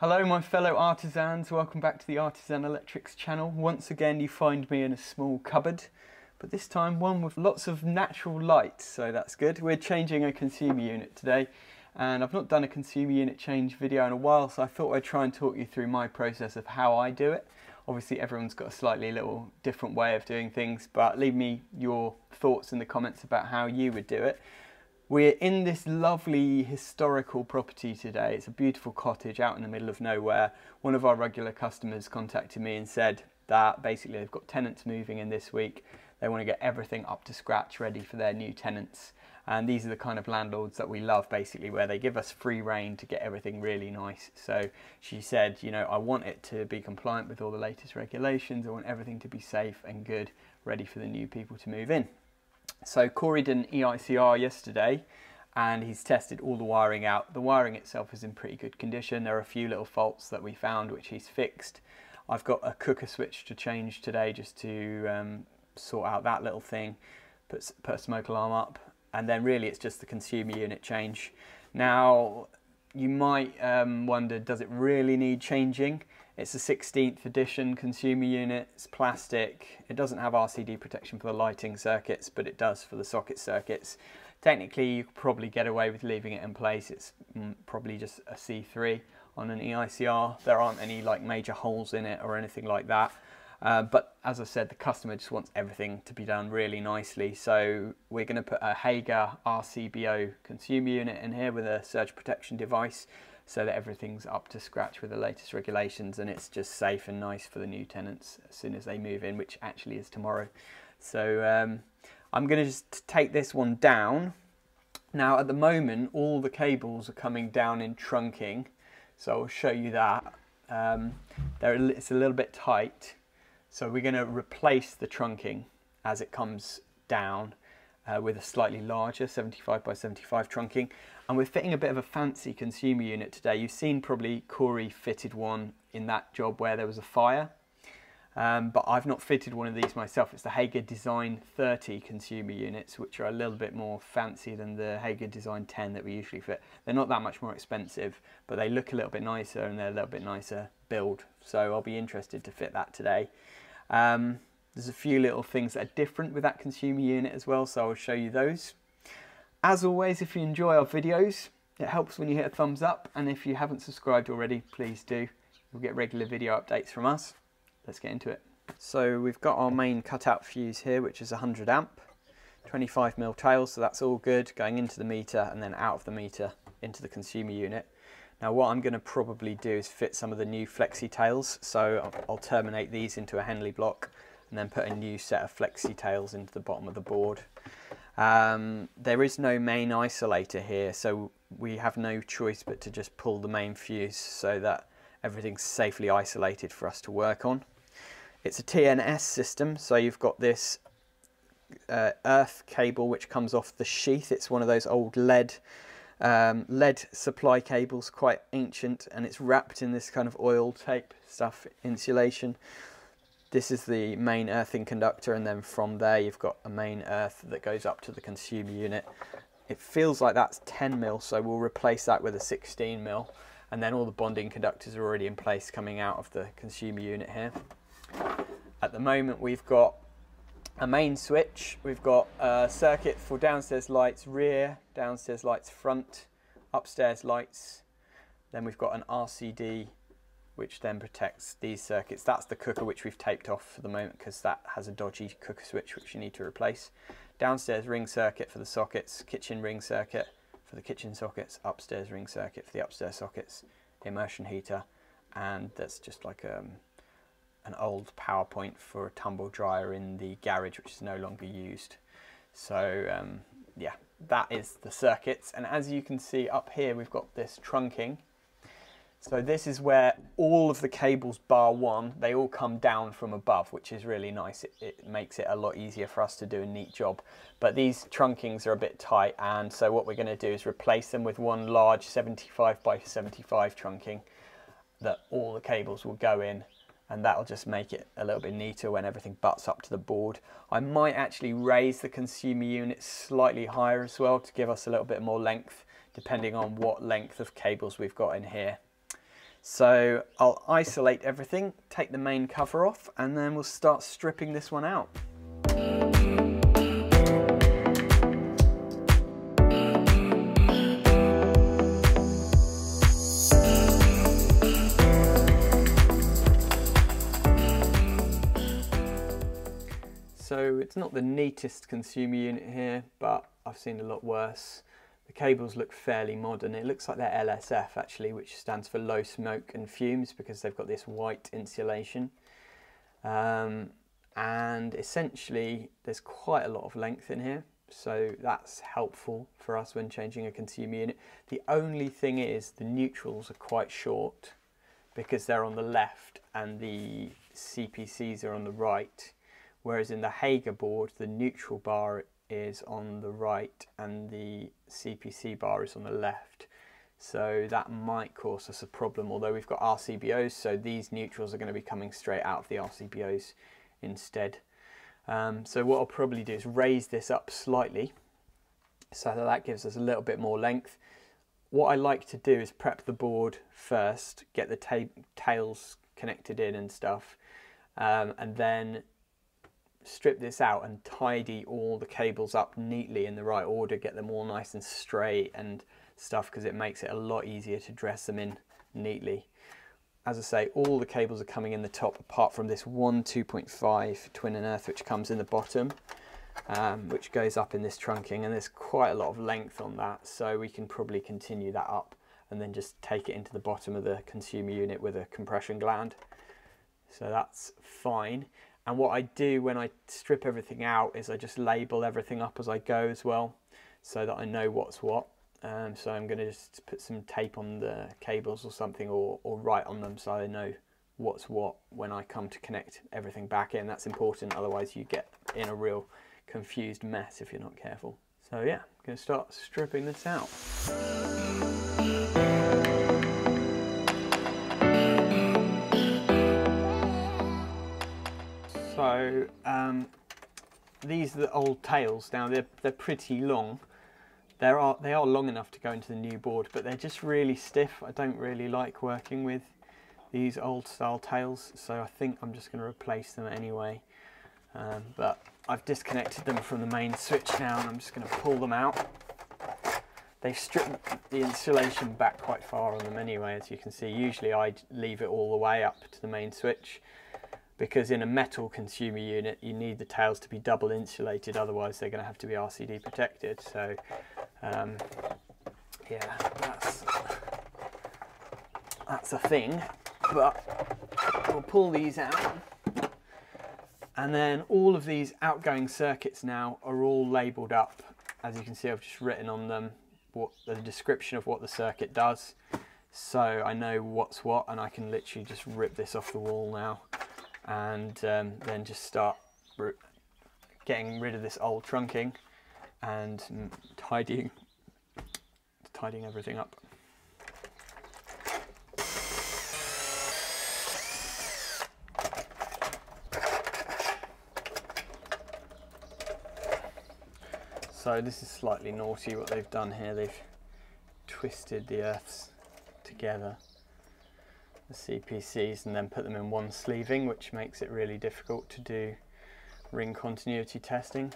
Hello my fellow artisans, welcome back to the Artisan Electrics channel. Once again you find me in a small cupboard, but this time one with lots of natural light, so that's good. We're changing a consumer unit today, and I've not done a consumer unit change video in a while, so I thought I'd try and talk you through my process of how I do it. Obviously everyone's got a slightly little different way of doing things, but leave me your thoughts in the comments about how you would do it. We're in this lovely historical property today. It's a beautiful cottage out in the middle of nowhere. One of our regular customers contacted me and said that basically they've got tenants moving in this week. They want to get everything up to scratch ready for their new tenants. And these are the kind of landlords that we love basically where they give us free reign to get everything really nice. So she said, you know, I want it to be compliant with all the latest regulations. I want everything to be safe and good, ready for the new people to move in. So Corey did an EICR yesterday and he's tested all the wiring out. The wiring itself is in pretty good condition. There are a few little faults that we found which he's fixed. I've got a cooker switch to change today just to um, sort out that little thing, put, put a smoke alarm up, and then really it's just the consumer unit change. Now, you might um, wonder, does it really need changing? It's a 16th edition consumer unit, it's plastic, it doesn't have RCD protection for the lighting circuits, but it does for the socket circuits. Technically, you could probably get away with leaving it in place, it's mm, probably just a C3 on an EICR. There aren't any like major holes in it or anything like that. Uh, but as I said, the customer just wants everything to be done really nicely. So we're going to put a Hager RCBO consumer unit in here with a surge protection device so that everything's up to scratch with the latest regulations and it's just safe and nice for the new tenants as soon as they move in, which actually is tomorrow. So um, I'm going to just take this one down. Now at the moment all the cables are coming down in trunking, so I'll show you that. Um, it's a little bit tight, so we're going to replace the trunking as it comes down uh, with a slightly larger 75 by 75 trunking. And we're fitting a bit of a fancy consumer unit today. You've seen probably Corey fitted one in that job where there was a fire. Um, but I've not fitted one of these myself. It's the Hager Design 30 consumer units, which are a little bit more fancy than the Hager Design 10 that we usually fit. They're not that much more expensive, but they look a little bit nicer and they're a little bit nicer build. So I'll be interested to fit that today. Um, there's a few little things that are different with that consumer unit as well, so I'll show you those. As always, if you enjoy our videos, it helps when you hit a thumbs up, and if you haven't subscribed already, please do. You'll get regular video updates from us. Let's get into it. So we've got our main cutout fuse here, which is 100 amp, 25 mil tail, so that's all good, going into the meter and then out of the meter into the consumer unit. Now what I'm going to probably do is fit some of the new flexi tails, so I'll terminate these into a Henley block and then put a new set of flexi tails into the bottom of the board. Um, there is no main isolator here, so we have no choice but to just pull the main fuse so that everything's safely isolated for us to work on. It's a TNS system, so you've got this uh, earth cable which comes off the sheath. It's one of those old lead um, lead supply cables, quite ancient, and it's wrapped in this kind of oil tape stuff insulation this is the main earthing conductor and then from there you've got a main earth that goes up to the consumer unit. It feels like that's 10 mil so we'll replace that with a 16 mil and then all the bonding conductors are already in place coming out of the consumer unit here. At the moment we've got a main switch, we've got a circuit for downstairs lights rear, downstairs lights front, upstairs lights, then we've got an RCD which then protects these circuits. That's the cooker which we've taped off for the moment because that has a dodgy cooker switch which you need to replace. Downstairs ring circuit for the sockets, kitchen ring circuit for the kitchen sockets, upstairs ring circuit for the upstairs sockets, immersion heater, and that's just like um, an old PowerPoint for a tumble dryer in the garage which is no longer used. So um, yeah, that is the circuits. And as you can see up here, we've got this trunking so this is where all of the cables bar one, they all come down from above, which is really nice. It, it, makes it a lot easier for us to do a neat job. But these trunkings are a bit tight, and so what we're going to do is replace them with one large 75 by 75 trunking that all the cables will go in, and that'll just make it a little bit neater when everything butts up to the board. I might actually raise the consumer unit slightly higher as well to give us a little bit more length, depending on what length of cables we've got in here. So I'll isolate everything, take the main cover off, and then we'll start stripping this one out. So it's not the neatest consumer unit here, but I've seen a lot worse. The cables look fairly modern. It looks like they're LSF actually, which stands for low smoke and fumes because they've got this white insulation. Um, and essentially there's quite a lot of length in here. So that's helpful for us when changing a consumer unit. The only thing is the neutrals are quite short because they're on the left and the CPCs are on the right. Whereas in the Hager board, the neutral bar is on the right and the CPC bar is on the left. So that might cause us a problem, although we've got RCBOs, so these neutrals are going to be coming straight out of the RCBOs instead. Um, so what I'll probably do is raise this up slightly so that that gives us a little bit more length. What I like to do is prep the board first, get the tails connected in and stuff, um, and then strip this out and tidy all the cables up neatly in the right order, get them all nice and straight and stuff because it makes it a lot easier to dress them in neatly. As I say, all the cables are coming in the top apart from this one 2.5 twin and earth which comes in the bottom, um, which goes up in this trunking and there's quite a lot of length on that so we can probably continue that up and then just take it into the bottom of the consumer unit with a compression gland. So that's fine. And what I do when I strip everything out is I just label everything up as I go as well, so that I know what's what. Um, so I'm going to just put some tape on the cables or something or, or write on them so I know what's what when I come to connect everything back in. That's important, otherwise you get in a real confused mess if you're not careful. So yeah, I'm going to start stripping this out. So um, these are the old tails. Now they're they're pretty long. There are they are long enough to go into the new board, but they're just really stiff. I don't really like working with these old style tails, so I think I'm just going to replace them anyway. Um, but I've disconnected them from the main switch now, and I'm just going to pull them out. They've stripped the insulation back quite far on them anyway, as you can see. Usually I'd leave it all the way up to the main switch because in a metal consumer unit you need the tails to be double insulated otherwise they're going to have to be RCD protected so um, yeah that's that's a thing but we'll pull these out and then all of these outgoing circuits now are all labelled up. As you can see I've just written on them what the description of what the circuit does so I know what's what and I can literally just rip this off the wall now and um, then just start getting rid of this old trunking and tidying tidying everything up. So this is slightly naughty what they've done here. They've twisted the earths together the CPCs and then put them in one sleeving which makes it really difficult to do ring continuity testing.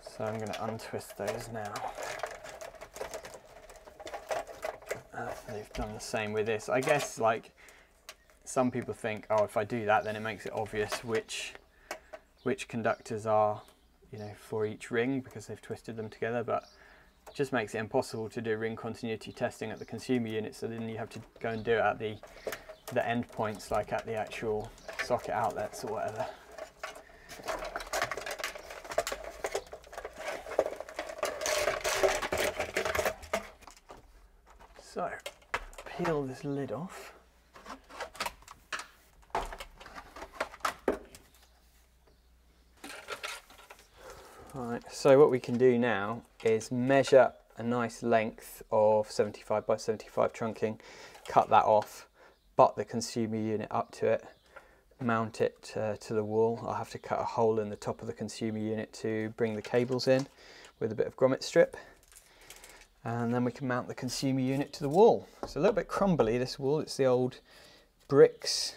So I'm going to untwist those now. Uh, they've done the same with this. I guess like some people think, oh, if I do that, then it makes it obvious which which conductors are, you know, for each ring because they've twisted them together. But just makes it impossible to do ring continuity testing at the consumer unit so then you have to go and do it at the the end points, like at the actual socket outlets or whatever. So peel this lid off. Right, so what we can do now is measure a nice length of 75 by 75 trunking, cut that off, butt the consumer unit up to it, mount it uh, to the wall. I'll have to cut a hole in the top of the consumer unit to bring the cables in with a bit of grommet strip. And then we can mount the consumer unit to the wall. It's a little bit crumbly, this wall. It's the old bricks,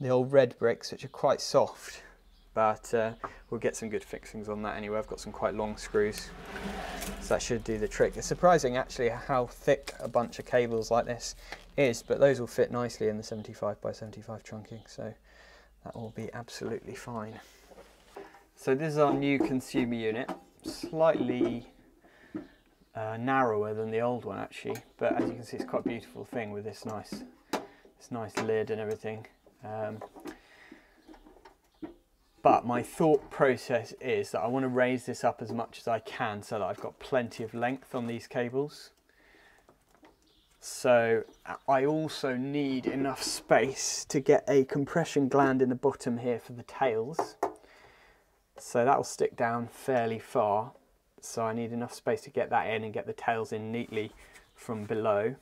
the old red bricks, which are quite soft. But uh, we'll get some good fixings on that anyway. I've got some quite long screws. So that should do the trick. It's surprising actually how thick a bunch of cables like this is, but those will fit nicely in the 75 by 75 trunking. So that will be absolutely fine. So this is our new consumer unit, slightly uh, narrower than the old one actually, but as you can see it's quite a beautiful thing with this nice, this nice lid and everything. Um, but my thought process is that I want to raise this up as much as I can so that I've got plenty of length on these cables. So I also need enough space to get a compression gland in the bottom here for the tails. So that will stick down fairly far. So I need enough space to get that in and get the tails in neatly from below.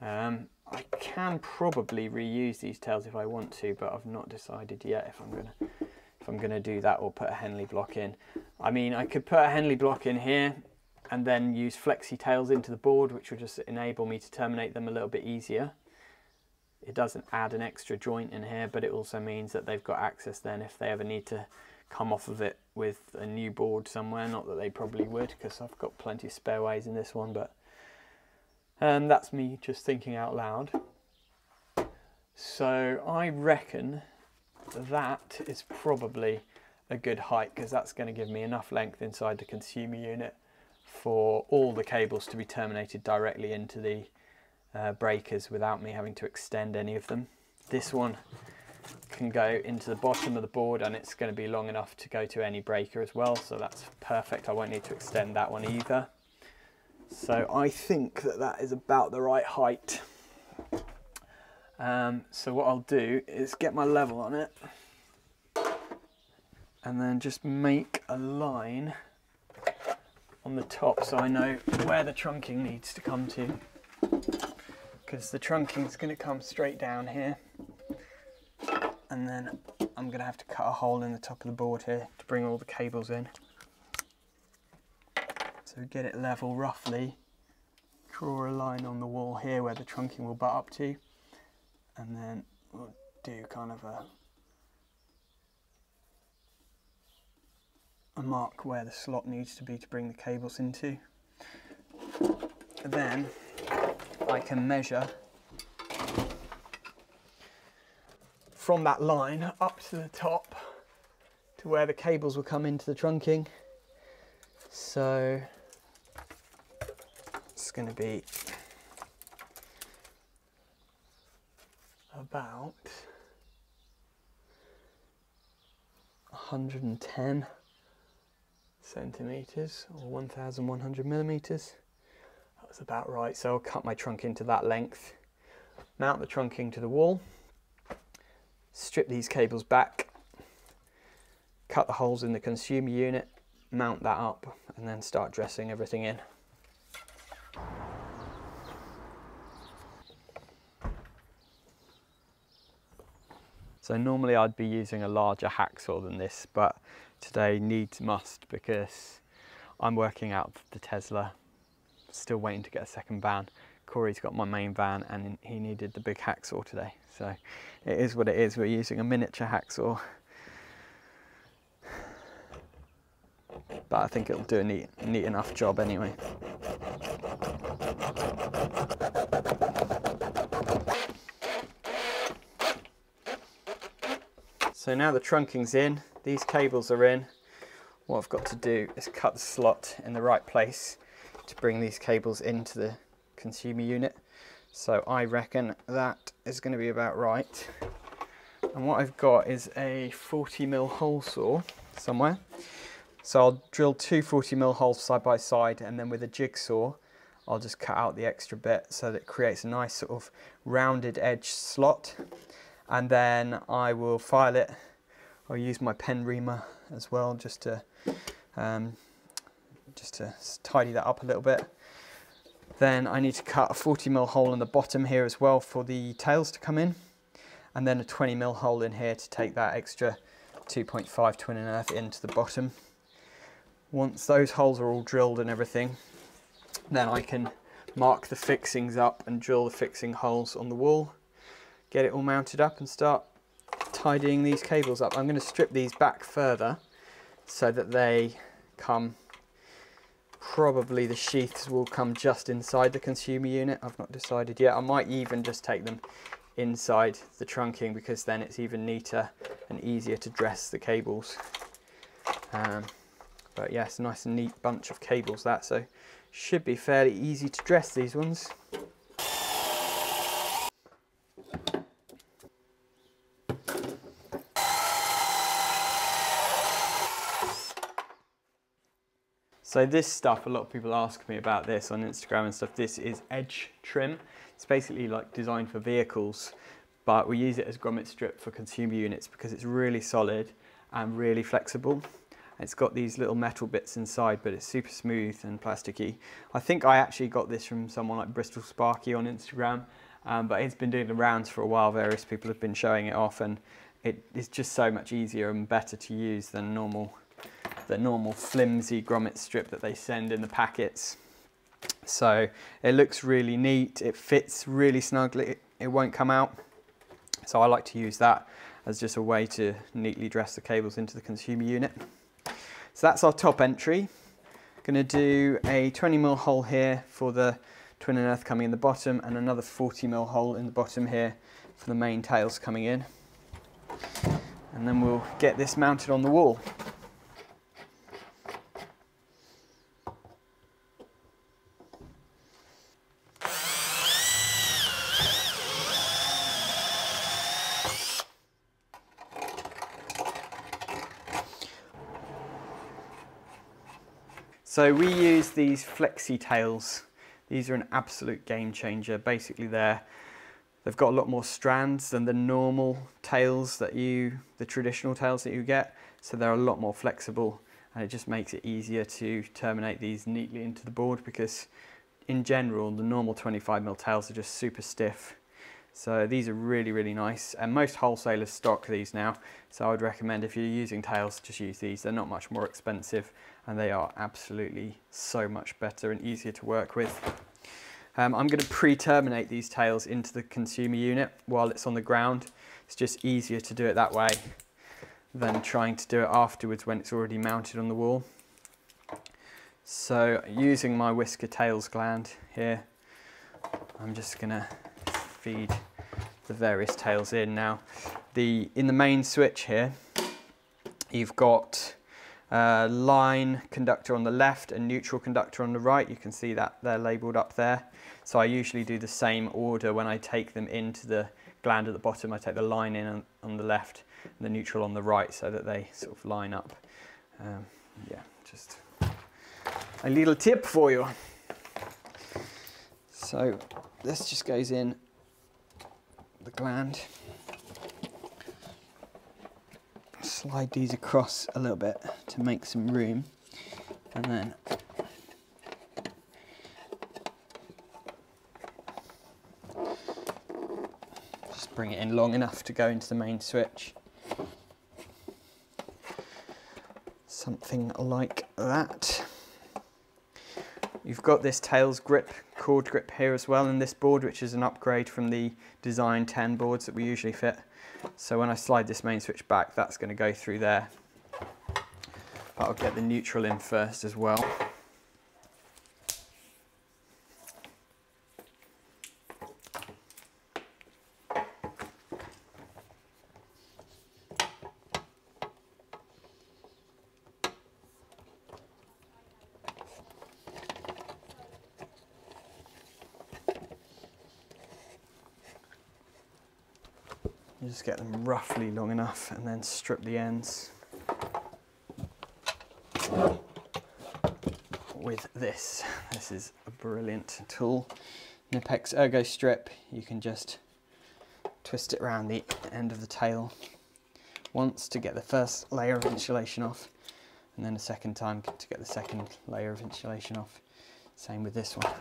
Um, I can probably reuse these tails if I want to, but I've not decided yet if I'm gonna if I'm gonna do that or put a Henley block in. I mean, I could put a Henley block in here and then use flexi tails into the board, which will just enable me to terminate them a little bit easier. It doesn't add an extra joint in here, but it also means that they've got access then if they ever need to come off of it with a new board somewhere. Not that they probably would, because I've got plenty of spare ways in this one, but um, that's me just thinking out loud. So I reckon that is probably a good height because that's going to give me enough length inside the consumer unit for all the cables to be terminated directly into the uh, breakers without me having to extend any of them. This one can go into the bottom of the board and it's going to be long enough to go to any breaker as well so that's perfect I won't need to extend that one either so I think that that is about the right height. Um, so what I'll do is get my level on it and then just make a line on the top so I know where the trunking needs to come to. Because the trunking is going to come straight down here. And then I'm going to have to cut a hole in the top of the board here to bring all the cables in so get it level roughly draw a line on the wall here where the trunking will butt up to and then we'll do kind of a a mark where the slot needs to be to bring the cables into. Then I can measure from that line up to the top to where the cables will come into the trunking. So going to be about 110 centimeters or 1100 millimeters. That was about right. So I'll cut my trunk into that length, mount the trunking to the wall, strip these cables back, cut the holes in the consumer unit, mount that up and then start dressing everything in. So normally I'd be using a larger hacksaw than this, but today needs must because I'm working out the Tesla, still waiting to get a second van. Corey's got my main van and he needed the big hacksaw today. So it is what it is, we're using a miniature hacksaw. But I think it'll do a neat, neat enough job anyway. So now the trunking's in, these cables are in. What I've got to do is cut the slot in the right place to bring these cables into the consumer unit. So I reckon that is going to be about right. And what I've got is a 40 mil hole saw somewhere. So I'll drill two 40 mil holes side by side and then with a jigsaw I'll just cut out the extra bit so that it creates a nice sort of rounded edge slot and then I will file it. I'll use my pen reamer as well just to um, just to tidy that up a little bit. Then I need to cut a 40 mil hole in the bottom here as well for the tails to come in and then a 20 mil hole in here to take that extra 2.5 twin and earth into the bottom. Once those holes are all drilled and everything, Then I can mark the fixings up and drill the fixing holes on the wall, get it all mounted up and start tidying these cables up. I'm going to strip these back further so that they come probably the sheaths will come just inside the consumer unit. I've not decided yet. I might even just take them inside the trunking because then it's even neater and easier to dress the cables. Um, but yeah, nice and neat bunch of cables that, so should be fairly easy to dress these ones. So this stuff, a lot of people ask me about this on Instagram and stuff. This is edge trim. It's basically like designed for vehicles, but we use it as grommet strip for consumer units because it's really solid and really flexible. It's got these little metal bits inside, but it's super smooth and plasticky. I think I actually got this from someone like Bristol Sparky on Instagram, um, but it's been doing the rounds for a while. Various people have been showing it off and it is just so much easier and better to use than normal the normal flimsy grommet strip that they send in the packets. So it looks really neat, it fits really snugly, it won't come out. So I like to use that as just a way to neatly dress the cables into the consumer unit. So that's our top entry. Gonna do a 20 mil hole here for the twin and earth coming in the bottom and another 40 mil hole in the bottom here for the main tails coming in. And then we'll get this mounted on the wall. So we use these flexi tails. These are an absolute game changer. Basically they're, they've got a lot more strands than the normal tails that you, the traditional tails that you get. So they're a lot more flexible and it just makes it easier to terminate these neatly into the board because in general the normal 25 mil tails are just super stiff so these are really, really nice. And most wholesalers stock these now. So I would recommend if you're using tails, just use these. They're not much more expensive and they are absolutely so much better and easier to work with. Um, I'm going to pre-terminate these tails into the consumer unit while it's on the ground. It's just easier to do it that way than trying to do it afterwards when it's already mounted on the wall. So using my Wiska tails gland here, I'm just going to feed the various tails in. Now, the in the main switch here, you've got a line conductor on the left and neutral conductor on the right. You can see that they're labelled up there. So I usually do the same order when I take them into the gland at the bottom. I take the line in on, on the left and the neutral on the right so that they sort of line up. Um, yeah, just a little tip for you. So this just goes in the gland. Slide these across a little bit to make some room and then just bring it in long enough to go into the main switch. Something like that. You've got this tails grip cord grip here as well in this board, which is an upgrade from the Design 10 boards that we usually fit. So when I slide this main switch back, that's going to go through there. But I'll get the neutral in first as well. You just get them roughly long enough and then strip the ends with this. This is a brilliant tool. Knipex Ergo Strip, you can just twist it around the end of the tail once to get the first layer of insulation off and then a second time to get the second layer of insulation off. Same with this one.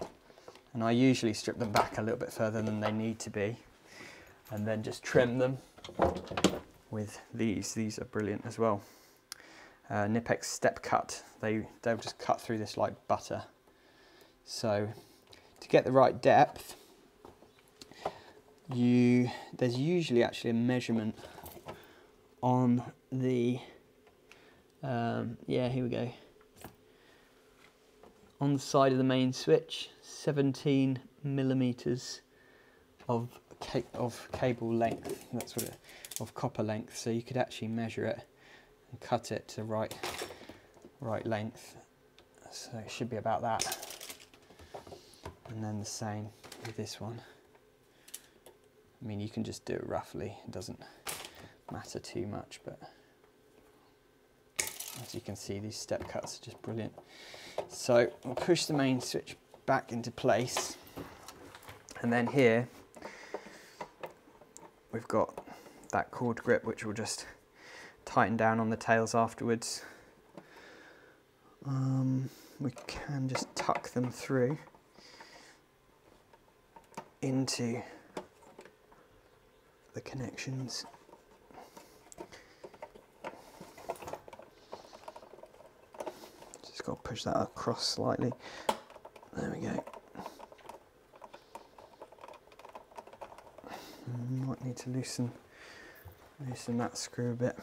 And I usually strip them back a little bit further than they need to be and then just trim them with these. These are brilliant as well. Uh, Knipex Step Cut, they, they'll just cut through this like butter. So to get the right depth, you there's usually actually a measurement on the um, yeah here we go on the side of the main switch 17 millimeters of of cable length that's what it of copper length so you could actually measure it and cut it to right right length. So it should be about that. And then the same with this one. I mean you can just do it roughly. It doesn't matter too much but as you can see these step cuts are just brilliant. So we'll push the main switch back into place. And then here we've got that cord grip which will just tighten down on the tails afterwards um, we can just tuck them through into the connections. Just got to push that across slightly. There we go. Might need to loosen loosen that screw a bit.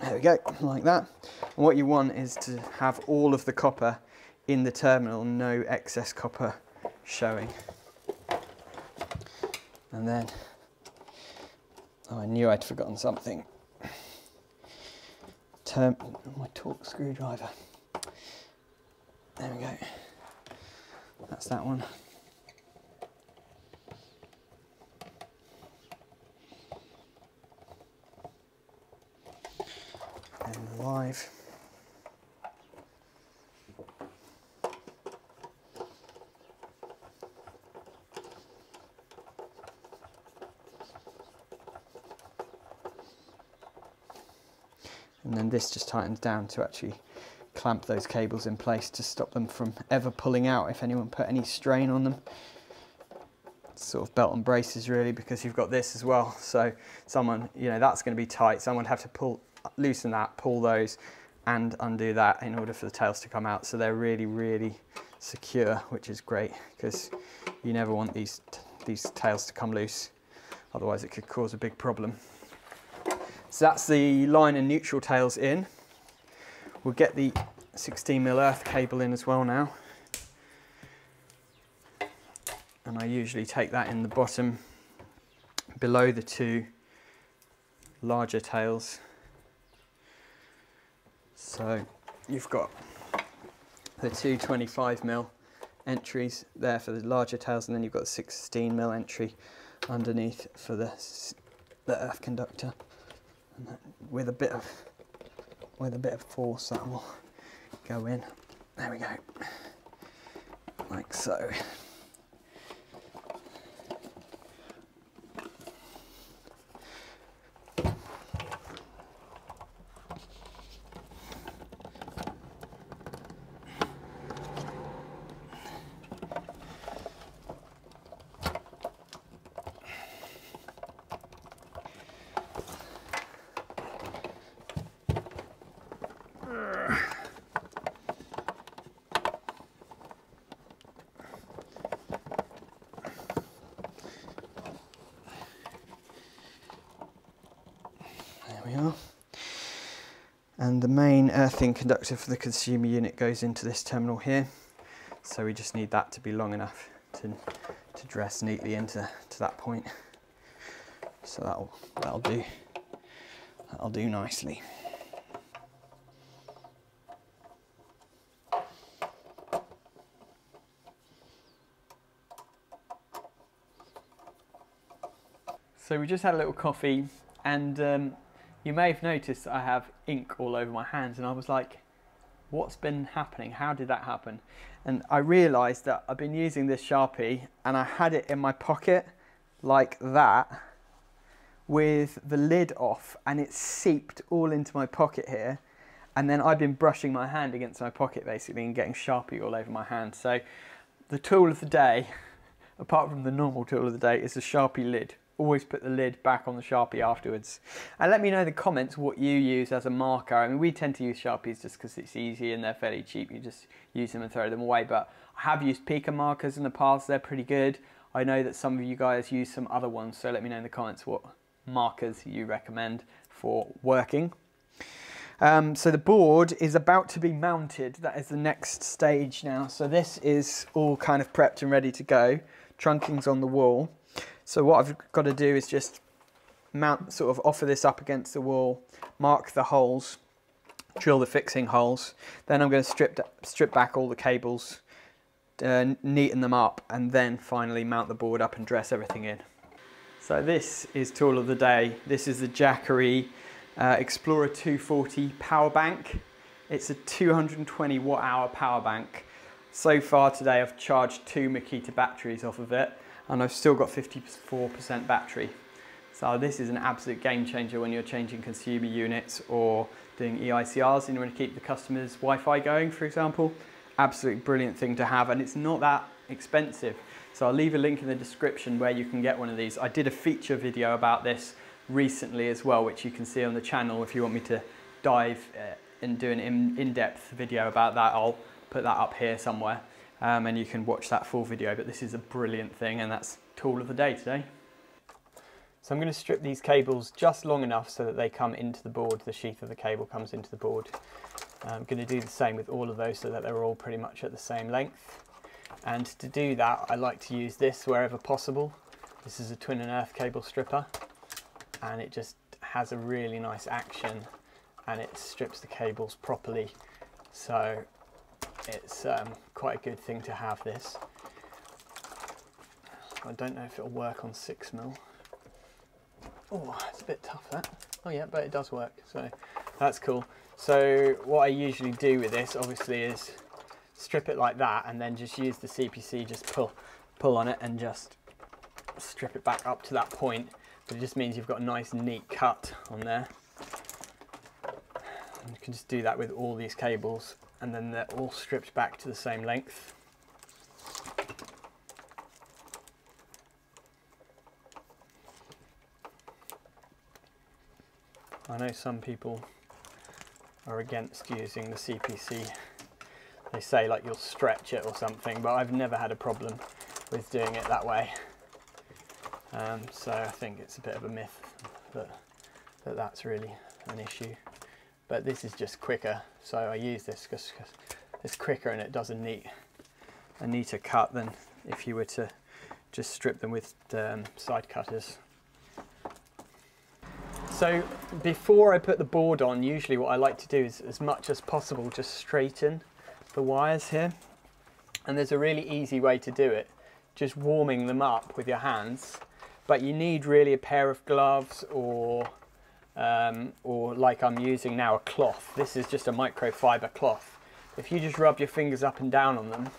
There we go, like that. And what you want is to have all of the copper in the terminal, no excess copper showing. And then, oh, I knew I'd forgotten something. Term, my torque screwdriver. There we go. That's that one. And live. and then this just tightens down to actually clamp those cables in place to stop them from ever pulling out if anyone put any strain on them. Sort of belt and braces really because you've got this as well. So someone, you know, that's going to be tight. Someone have to pull, loosen that, pull those and undo that in order for the tails to come out. So they're really, really secure, which is great because you never want these, these tails to come loose. Otherwise it could cause a big problem. So that's the line and neutral tails in. We'll get the 16mm earth cable in as well now. And I usually take that in the bottom below the two larger tails. So you've got the two 25mm entries there for the larger tails and then you've got the 16mm entry underneath for the, the earth conductor with a bit of with a bit of force that will go in. There we go, like so. we are. And the earthing conductor for the consumer unit goes into this terminal here. So we just need that to be long enough to, to dress neatly into to that point. So that'll, that'll do, that'll do nicely. So we just had a little coffee and um, you may have noticed I have ink all over my hands and I was like, what's been happening? How did that happen? And I realized that I've been using this Sharpie and I had it in my pocket like that with the lid off and it seeped all into my pocket here. And then I've been brushing my hand against my pocket basically and getting Sharpie all over my hand. So the tool of the day, apart from the normal tool of the day, is the Sharpie lid always put the lid back on the Sharpie afterwards. And let me know in the comments what you use as a marker. I mean, we tend to use Sharpies just because it's easy and they're fairly cheap. You just use them and throw them away. But I have used Pica markers in the past. They're pretty good. I know that some of you guys use some other ones. So let me know in the comments what markers you recommend for working. Um, so the board is about to be mounted. That is the next stage now. So this is all kind of prepped and ready to go. Trunking's on the wall. So what I've got to do is just mount, sort of offer this up against the wall, mark the holes, drill the fixing holes. Then I'm going to strip, strip back all the cables, uh, neaten them up, and then finally mount the board up and dress everything in. So this is tool of the day. This is the Jackery uh, Explorer 240 power bank. It's a 220 watt hour power bank. So far today I've charged two Makita batteries off of it and I've still got 54% battery. So this is an absolute game changer when you're changing consumer units or doing EICRs and you want to keep the customer's Wi-Fi going, for example. Absolutely brilliant thing to have and it's not that expensive. So I'll leave a link in the description where you can get one of these. I did a feature video about this recently as well, which you can see on the channel. If you want me to dive uh, and do an in-depth video about that, I'll put that up here somewhere um, and you can watch that full video. But this is a brilliant thing and that's tool of the day today. So I'm going to strip these cables just long enough so that they come into the board, the sheath of the cable comes into the board. I'm going to do the same with all of those so that they're all pretty much at the same length. And to do that, I like to use this wherever possible. This is a twin and earth cable stripper and it just has a really nice action and it strips the cables properly. So it's um, quite a good thing to have this. I don't know if it'll work on six mil. Oh, it's a bit tough that. Oh yeah, but it does work, so that's cool. So what I usually do with this, obviously, is strip it like that and then just use the CPC, just pull, pull on it and just strip it back up to that point but it just means you've got a nice neat cut on there. And you can just do that with all these cables and then they're all stripped back to the same length. I know some people are against using the CPC. They say like you'll stretch it or something, but I've never had a problem with doing it that way. Um, so I think it's a bit of a myth that, that that's really an issue. But this is just quicker, so I use this because it's quicker and it does a neat, a neater cut than if you were to just strip them with um, side cutters. So before I put the board on, usually what I like to do is as much as possible just straighten the wires here. And there's a really easy way to do it. Just warming them up with your hands but you need really a pair of gloves or um, or like I'm using now a cloth this is just a microfiber cloth if you just rub your fingers up and down on them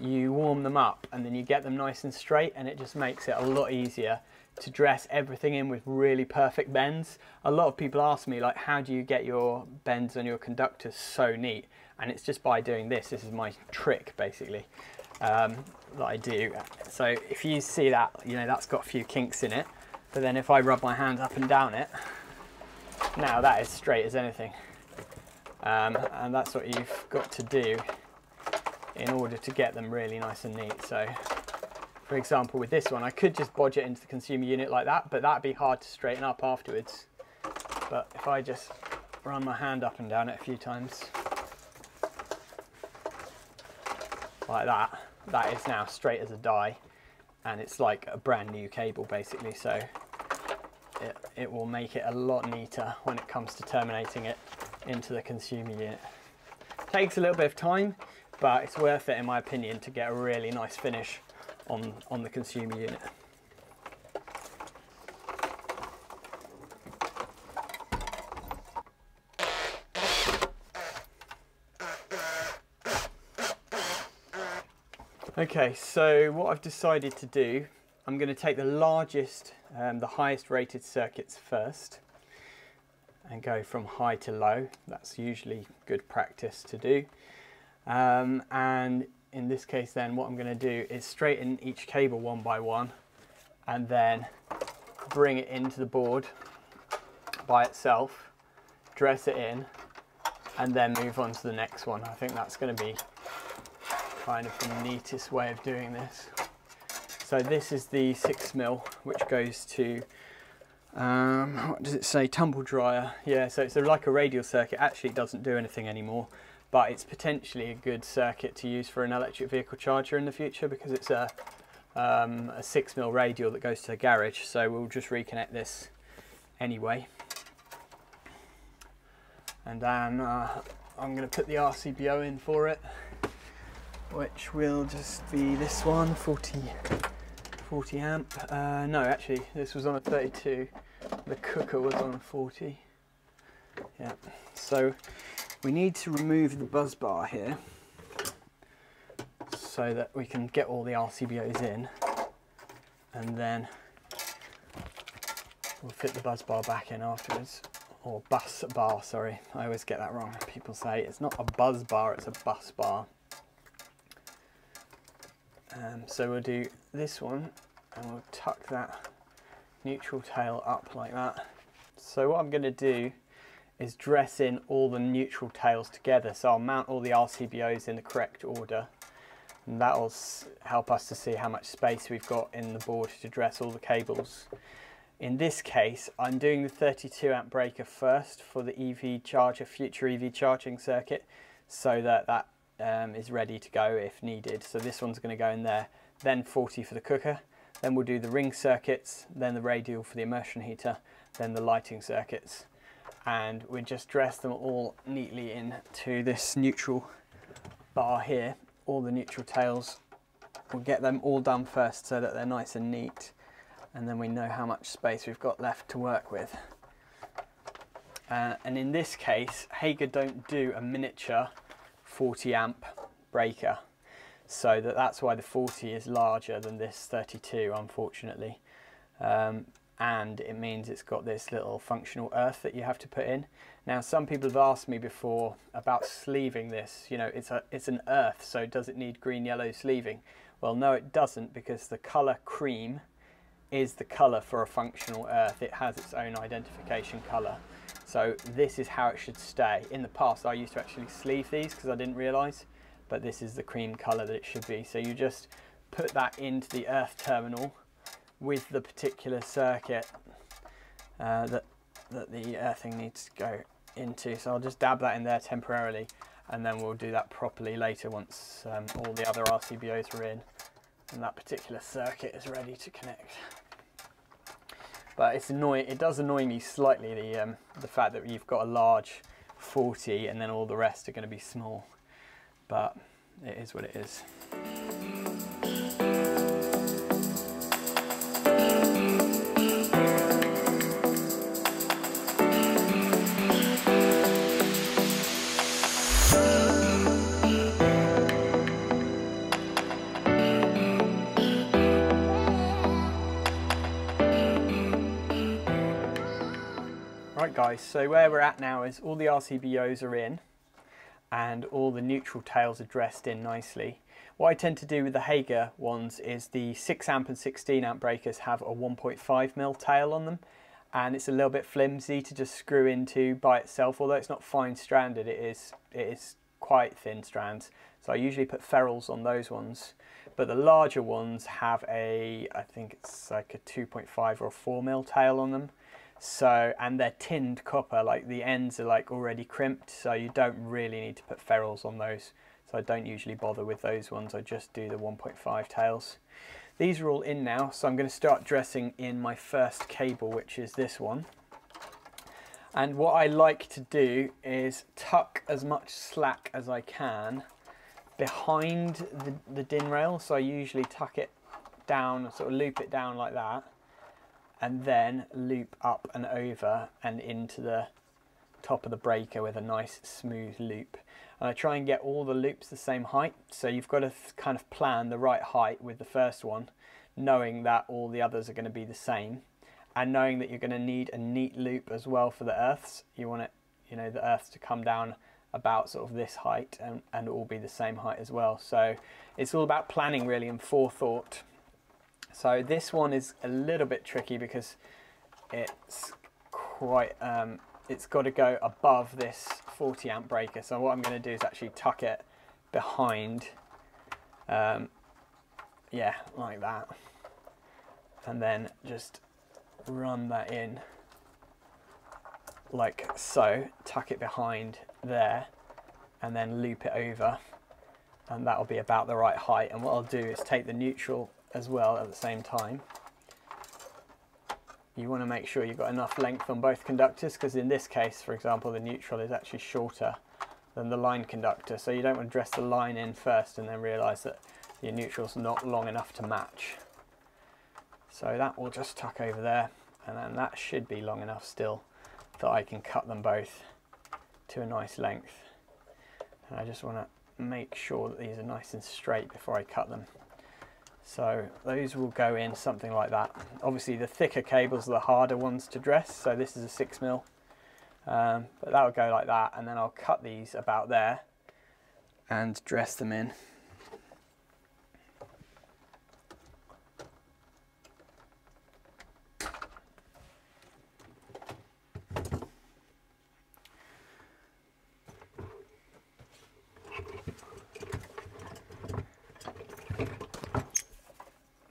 you warm them up and then you get them nice and straight and it just makes it a lot easier to dress everything in with really perfect bends. A lot of people ask me like how do you get your bends on your conductors so neat and it's just by doing this. This is my trick basically um, that I do. So if you see that, you know, that's got a few kinks in it. But then if I rub my hands up and down it, now that is straight as anything. Um, and that's what you've got to do in order to get them really nice and neat. So for example, with this one, I could just bodge it into the consumer unit like that, but that'd be hard to straighten up afterwards. But if I just run my hand up and down it a few times, like that, that is now straight as a die and it's like a brand new cable basically so it, it will make it a lot neater when it comes to terminating it into the consumer unit. Takes a little bit of time but it's worth it in my opinion to get a really nice finish on, on the consumer unit. Okay, so what I've decided to do, I'm going to take the largest, um, the highest rated circuits first and go from high to low. That's usually good practice to do. Um, and in this case then what I'm going to do is straighten each cable one by one and then bring it into the board by itself, dress it in, and then move on to the next one. I think that's going to be kind of the neatest way of doing this. So this is the six mil, which goes to, um, what does it say, tumble dryer. Yeah, so it's like a radial circuit. Actually, it doesn't do anything anymore, but it's potentially a good circuit to use for an electric vehicle charger in the future because it's a, um, a six mil radial that goes to the garage. So we'll just reconnect this anyway. And then uh, I'm going to put the RCBO in for it which will just be this one 40 40 amp. Uh, no actually this was on a 32 the cooker was on a 40 yeah. So we need to remove the buzz bar here so that we can get all the RCBOs in. And then we'll fit the buzz bar back in afterwards. Or bus bar sorry. I always get that wrong people say it's not a buzz bar it's a bus bar um, so we'll do this one and we'll tuck that neutral tail up like that. So what I'm going to do is dress in all the neutral tails together. So I'll mount all the RCBOs in the correct order and that'll help us to see how much space we've got in the board to dress all the cables. In this case, I'm doing the 32 amp breaker first for the EV charger, future EV charging circuit, so that that um, is ready to go if needed. So this one's going to go in there, then 40 for the cooker, then we'll do the ring circuits, then the radial for the immersion heater, then the lighting circuits. And we just dress them all neatly into this neutral bar here, all the neutral tails. We'll get them all done first so that they're nice and neat. And then we know how much space we've got left to work with. Uh, and in this case, Hager don't do a miniature 40 amp breaker. So that that's why the 40 is larger than this 32 unfortunately. Um, and it means it's got this little functional earth that you have to put in. Now some people have asked me before about sleeving this. You know it's a it's an earth so does it need green yellow sleeving? Well no it doesn't because the color cream is the color for a functional earth. It has its own identification color so this is how it should stay. In the past I used to actually sleeve these because I didn't realise, but this is the cream colour that it should be. So you just put that into the earth terminal with the particular circuit uh, that, that the earthing needs to go into. So I'll just dab that in there temporarily and then we'll do that properly later once um, all the other RCBOs are in and that particular circuit is ready to connect but it's annoying. It does annoy me slightly the um, the fact that you've got a large 40 and then all the rest are going to be small. But it is what it is. Guys, so where we're at now is all the RCBOs are in and all the neutral tails are dressed in nicely. What I tend to do with the Hager ones is the 6 amp and 16 amp breakers have a 1.5 mil tail on them and it's a little bit flimsy to just screw into by itself although it's not fine stranded it is it is quite thin strands. So I usually put ferrules on those ones but the larger ones have a I think it's like a 2.5 or 4 mil tail on them so, and they're tinned copper, like the ends are like already crimped, so you don't really need to put ferrules on those. So I don't usually bother with those ones, I just do the 1.5 tails. These are all in now, so I'm going to start dressing in my first cable, which is this one. And what I like to do is tuck as much slack as I can behind the, the DIN rail. So I usually tuck it down, sort of loop it down like that and then loop up and over and into the top of the breaker with a nice smooth loop. And I try and get all the loops the same height, so you've got to kind of plan the right height with the first one, knowing that all the others are going to be the same, and knowing that you're going to need a neat loop as well for the earths. You want it, you know, the earths to come down about sort of this height and, and all be the same height as well. So it's all about planning really and forethought So this one is a little bit tricky because it's quite, um, it's got to go above this 40 amp breaker. So what I'm going to do is actually tuck it behind, um, yeah, like that. And then just run that in like so, tuck it behind there and then loop it over and that'll be about the right height. And what I'll do is take the neutral as well at the same time. You want to make sure you've got enough length on both conductors because in this case, for example, the neutral is actually shorter than the line conductor. So you don't want to dress the line in first and then realize that your neutral's not long enough to match. So that will just tuck over there and then that should be long enough still that I can cut them both to a nice length. And I just want to make sure that these are nice and straight before I cut them. So those will go in something like that. Obviously the thicker cables are the harder ones to dress, so this is a 6 mil. Um, but that will go like that, and then I'll cut these about there and dress them in.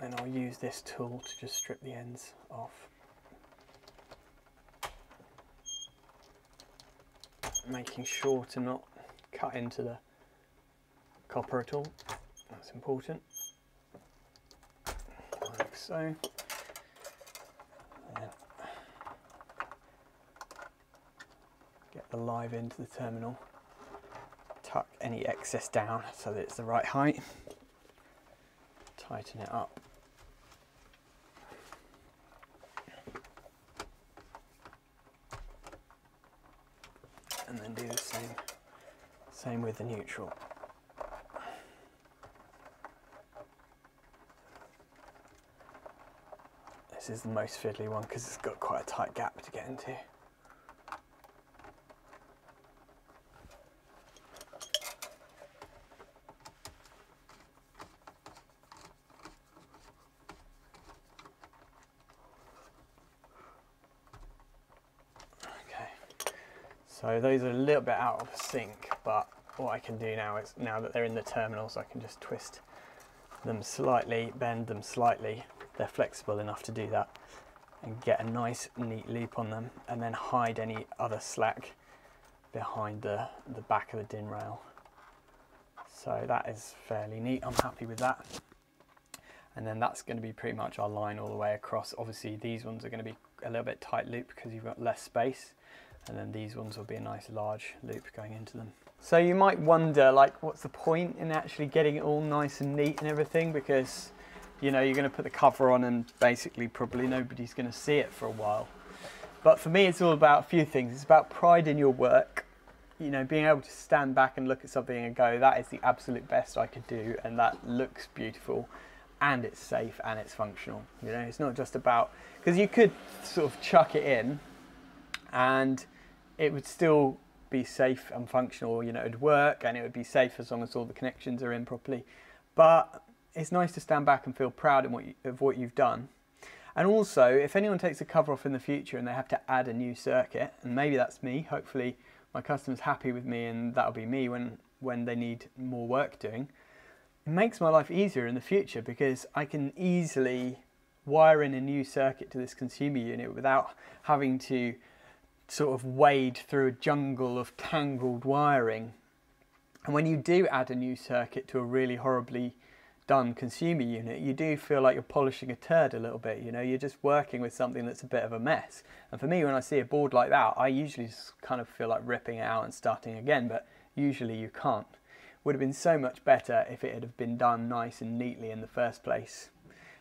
and I'll use this tool to just strip the ends off. Making sure to not cut into the copper at all, that's important. Like so. Get the live into the terminal. Tuck any excess down so that it's the right height. Tighten it up. and then do the same same with the neutral. This is the most fiddly one because it's got quite a tight gap to get into. So those are a little bit out of sync, but what I can do now is, now that they're in the terminals, I can just twist them slightly, bend them slightly. They're flexible enough to do that and get a nice neat loop on them and then hide any other slack behind the, the back of the DIN rail. So that is fairly neat, I'm happy with that. And then that's going to be pretty much our line all the way across. Obviously these ones are going to be a little bit tight loop because you've got less space and then these ones will be a nice large loop going into them. So you might wonder like what's the point in actually getting it all nice and neat and everything because you know you're going to put the cover on and basically probably nobody's going to see it for a while. But for me it's all about a few things. It's about pride in your work. You know, being able to stand back and look at something and go, that is the absolute best I could do and that looks beautiful and it's safe and it's functional. You know, it's not just about because you could sort of chuck it in and it would still be safe and functional, you know, it'd work and it would be safe as long as all the connections are in properly. But it's nice to stand back and feel proud of what, you, of what you've done. And also, if anyone takes a cover off in the future and they have to add a new circuit, and maybe that's me, hopefully my customer's happy with me and that'll be me when, when they need more work doing, it makes my life easier in the future because I can easily wire in a new circuit to this consumer unit without having to sort of wade through a jungle of tangled wiring. And when you do add a new circuit to a really horribly done consumer unit, you do feel like you're polishing a turd a little bit. You know, you're just working with something that's a bit of a mess. And for me, when I see a board like that, I usually just kind of feel like ripping it out and starting again, but usually you can't. Would have been so much better if it had been done nice and neatly in the first place.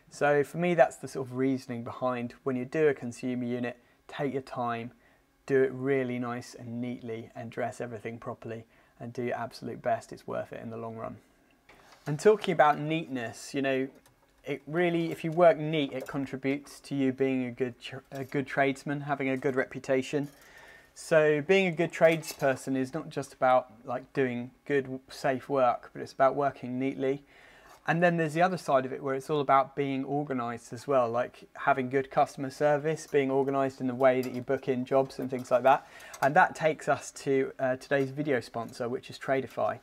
So for me, that's the sort of reasoning behind when you do a consumer unit, take your time, do it really nice and neatly and dress everything properly and do your absolute best. It's worth it in the long run. And talking about neatness, you know, it really, if you work neat, it contributes to you being a good, a good tradesman, having a good reputation. So being a good tradesperson is not just about like doing good, safe work, but it's about working neatly and then there's the other side of it where it's all about being organized as well, like having good customer service, being organized in the way that you book in jobs and things like that. And that takes us to uh, today's video sponsor, which is Tradify.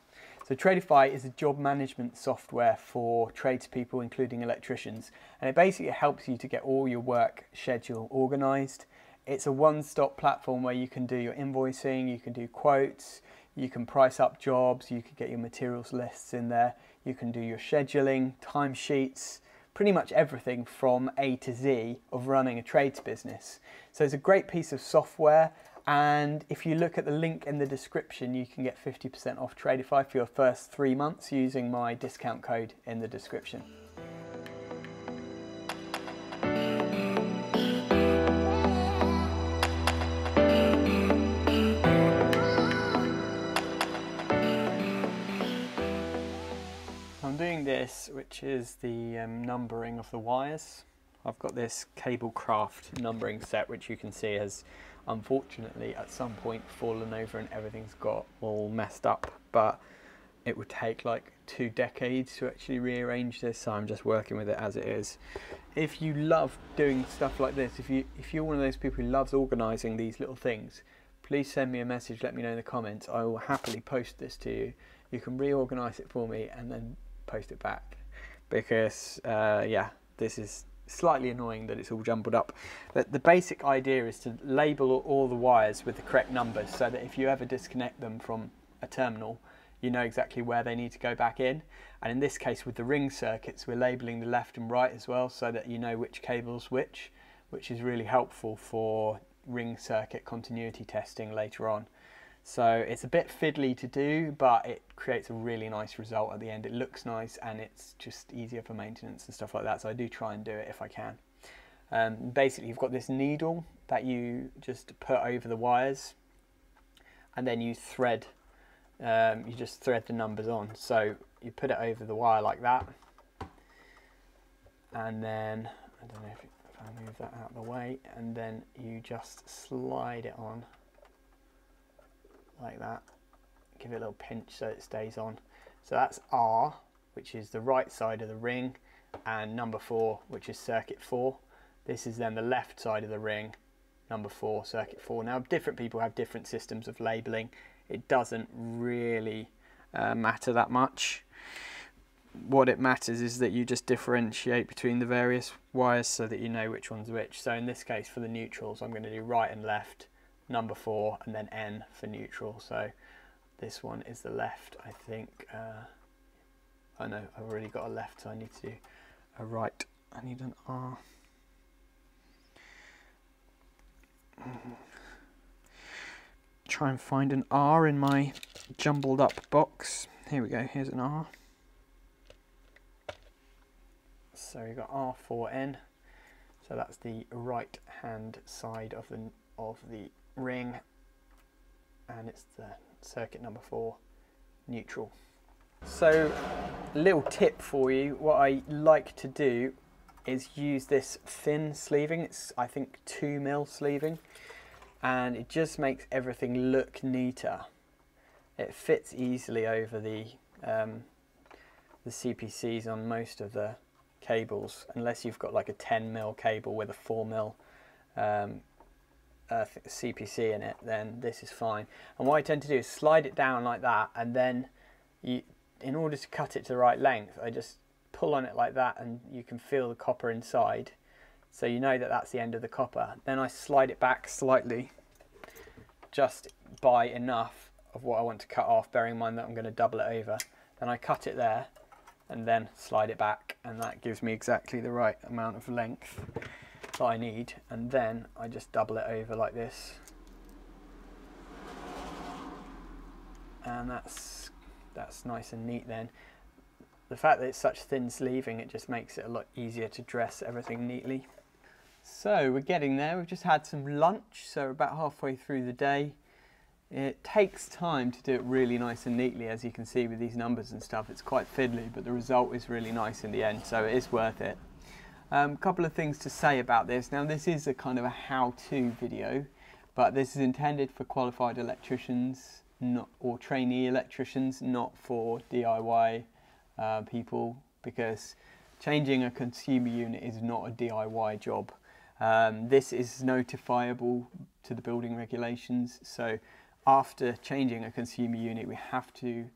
So Tradify is a job management software for tradespeople, including electricians, and it basically helps you to get all your work schedule organized. It's a one-stop platform where you can do your invoicing, you can do quotes, you can price up jobs, you can get your materials lists in there, you can do your scheduling, timesheets, pretty much everything from A to Z of running a trades business. So it's a great piece of software and if you look at the link in the description you can get 50% off Tradify for your first three months using my discount code in the description. This, which is the um, numbering of the wires. I've got this Cablecraft numbering set, which you can see has unfortunately at some point fallen over and everything's got all messed up. But it would take like two decades to actually rearrange this, so I'm just working with it as it is. If you love doing stuff like this, if you if you're one of those people who loves organising these little things, please send me a message. Let me know in the comments. I will happily post this to you. You can reorganise it for me and then post it back. Because uh, yeah this is slightly annoying that it's all jumbled up. But the basic idea is to label all the wires with the correct numbers so that if you ever disconnect them from a terminal you know exactly where they need to go back in. And in this case with the ring circuits we're labeling the left and right as well so that you know which cables which which is really helpful for ring circuit continuity testing later on so it's a bit fiddly to do, but it creates a really nice result at the end. It looks nice and it's just easier for maintenance and stuff like that. So I do try and do it if I can. Um, basically, you've got this needle that you just put over the wires and then you thread, um, you just thread the numbers on. So you put it over the wire like that. And then, I don't know if, if I move that out of the way, and then you just slide it on like that. Give it a little pinch so it stays on. So that's R, which is the right side of the ring, and number four, which is circuit four. This is then the left side of the ring, number four, circuit four. Now, different people have different systems of labeling. It doesn't really uh, matter that much. What it matters is that you just differentiate between the various wires so that you know which one's which. So in this case, for the neutrals, I'm going to do right and left number four and then N for neutral. So this one is the left, I think. Uh, I know I've already got a left, so I need to do a right. I need an R. Try and find an R in my jumbled up box. Here we go, here's an R. So we've got R4N. So that's the right hand side of the of the ring and it's the circuit number four neutral. So little tip for you, what I like to do is use this thin sleeving, it's I think 2 mil sleeving and it just makes everything look neater. It fits easily over the, um, the CPCs on most of the cables unless you've got like a 10 mil cable with a 4 mil um, uh, CPC in it, then this is fine. And what I tend to do is slide it down like that, and then you, in order to cut it to the right length, I just pull on it like that, and you can feel the copper inside. So you know that that's the end of the copper. Then I slide it back slightly, just by enough of what I want to cut off, bearing in mind that I'm going to double it over. Then I cut it there, and then slide it back, and that gives me exactly the right amount of length that I need and then I just double it over like this. And that's that's nice and neat then. The fact that it's such thin sleeving it just makes it a lot easier to dress everything neatly. So we're getting there. We've just had some lunch so about halfway through the day. It takes time to do it really nice and neatly as you can see with these numbers and stuff. It's quite fiddly but the result is really nice in the end so it is worth it a um, couple of things to say about this. Now this is a kind of a how-to video, but this is intended for qualified electricians not, or trainee electricians, not for DIY uh, people because changing a consumer unit is not a DIY job. Um, this is notifiable to the building regulations. So after changing a consumer unit, we have to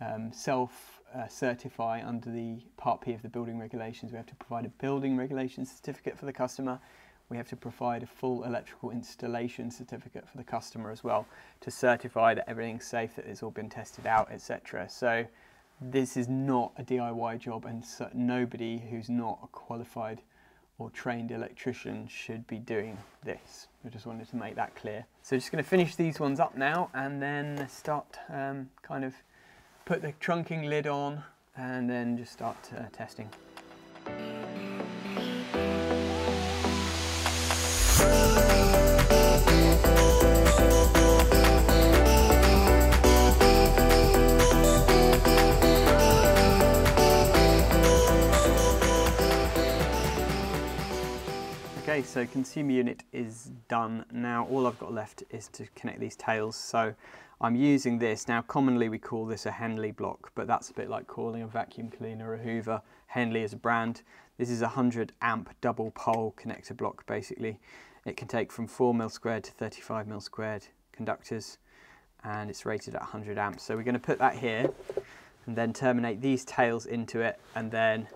um, self uh, certify under the Part P of the building regulations. We have to provide a building regulations certificate for the customer. We have to provide a full electrical installation certificate for the customer as well to certify that everything's safe, that it's all been tested out, etc. So this is not a DIY job, and so nobody who's not a qualified or trained electrician should be doing this. I just wanted to make that clear. So just going to finish these ones up now and then start um, kind of put the trunking lid on and then just start uh, testing. Okay, so consumer unit is done. Now all I've got left is to connect these tails. So I'm using this. Now commonly we call this a Henley block, but that's a bit like calling a vacuum cleaner a Hoover. Henley is a brand. This is a 100 amp double pole connector block basically. It can take from 4 mil squared to 35 mil squared conductors and it's rated at 100 amps. So we're going to put that here and then terminate these tails into it and then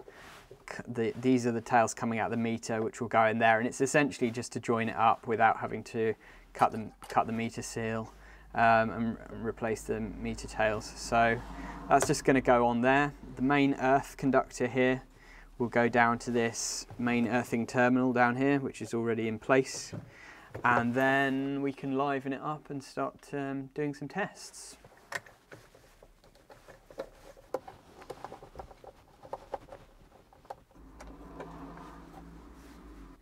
the, these are the tails coming out the meter which will go in there and it's essentially just to join it up without having to cut the, cut the meter seal um, and, and, replace the meter tails. So that's just going to go on there. The main earth conductor here will go down to this main earthing terminal down here which is already in place and then we can liven it up and start um, doing some tests.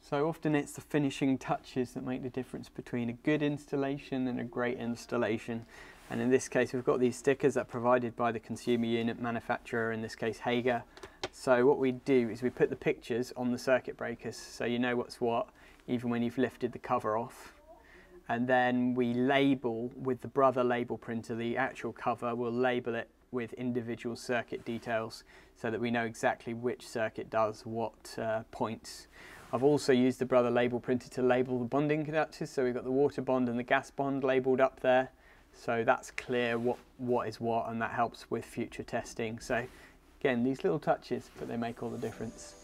So often it's the finishing touches that make the difference between a good installation and a great installation. And in this case, we've got these stickers that are provided by the consumer unit manufacturer, in this case Hager. So what we do is we put the pictures on the circuit breakers so you know what's what, even when you've lifted the cover off. And then we label with the Brother label printer, the actual cover, we'll label it with individual circuit details so that we know exactly which circuit does what uh, points. I've also used the Brother label printer to label the bonding conductors. So we've got the water bond and the gas bond labelled up there. So that's clear what, what is what and that helps with future testing. So again, these little touches, but they make all the difference.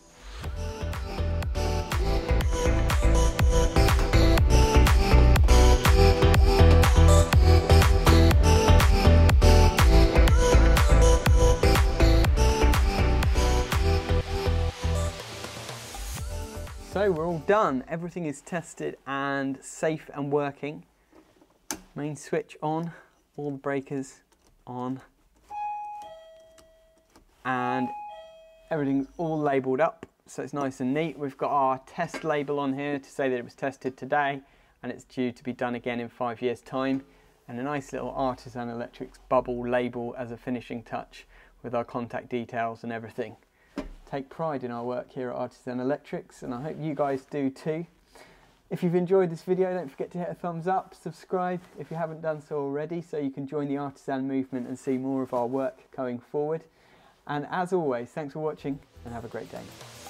So we're all done. Everything is tested and safe and working. Main switch on, all the breakers on. And everything's all labelled up, so it's nice and neat. We've got our test label on here to say that it was tested today and it's due to be done again in five years time. And a nice little Artisan Electrics bubble label as a finishing touch with our contact details and everything take pride in our work here at Artisan Electrics and I hope you guys do too. If you've enjoyed this video don't forget to hit a thumbs up, subscribe if you haven't done so already so you can join the Artisan movement and see more of our work going forward. And as always, thanks for watching and have a great day.